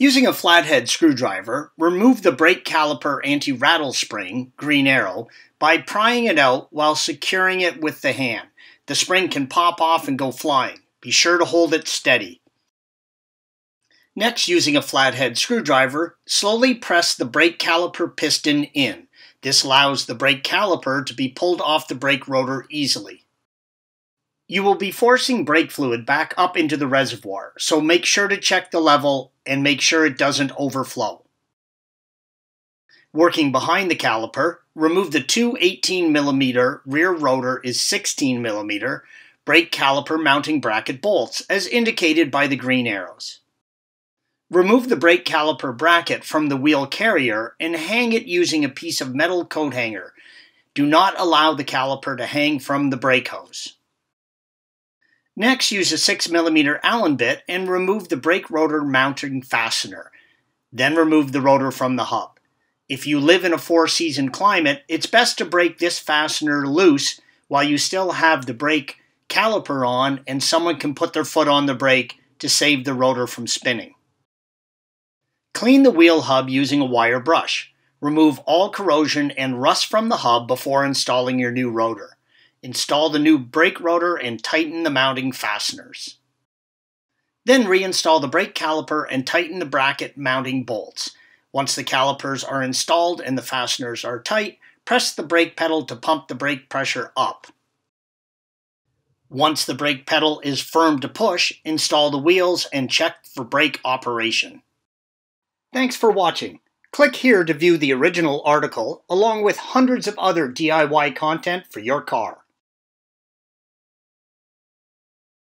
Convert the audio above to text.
Using a flathead screwdriver, remove the brake caliper anti-rattle spring, green arrow, by prying it out while securing it with the hand. The spring can pop off and go flying. Be sure to hold it steady. Next, using a flathead screwdriver, slowly press the brake caliper piston in. This allows the brake caliper to be pulled off the brake rotor easily. You will be forcing brake fluid back up into the reservoir, so make sure to check the level and make sure it doesn't overflow. Working behind the caliper, remove the two 18mm rear rotor is 16mm brake caliper mounting bracket bolts, as indicated by the green arrows. Remove the brake caliper bracket from the wheel carrier and hang it using a piece of metal coat hanger. Do not allow the caliper to hang from the brake hose. Next, use a 6mm Allen bit and remove the brake rotor mounting fastener. Then remove the rotor from the hub. If you live in a four-season climate, it's best to break this fastener loose while you still have the brake caliper on and someone can put their foot on the brake to save the rotor from spinning. Clean the wheel hub using a wire brush. Remove all corrosion and rust from the hub before installing your new rotor. Install the new brake rotor and tighten the mounting fasteners. Then reinstall the brake caliper and tighten the bracket mounting bolts. Once the calipers are installed and the fasteners are tight, press the brake pedal to pump the brake pressure up. Once the brake pedal is firm to push, install the wheels and check for brake operation. Thanks for watching. Click here to view the original article along with hundreds of other DIY content for your car.